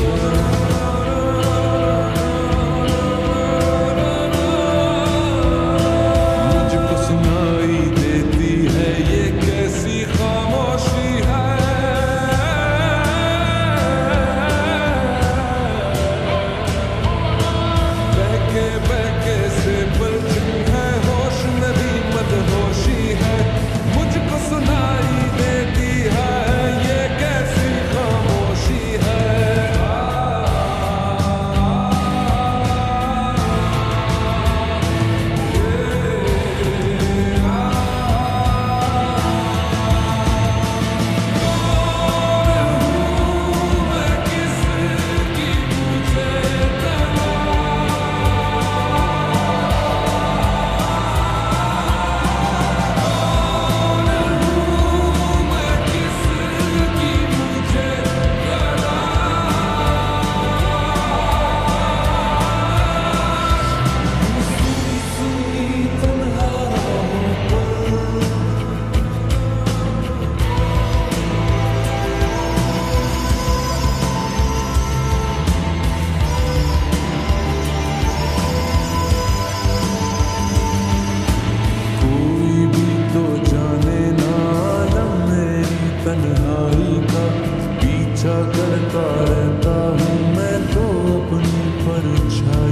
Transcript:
you. बुराई का पीछा करता रहता हूँ मैं तो अपनी परछाई